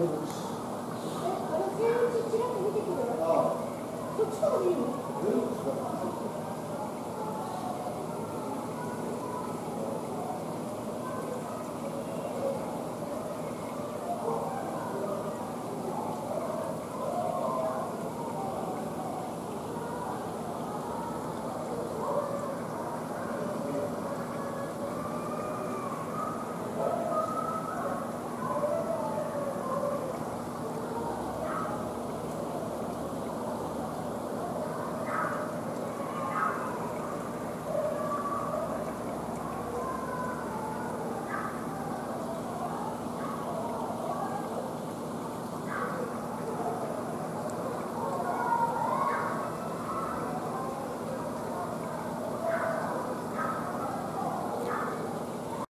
Deus.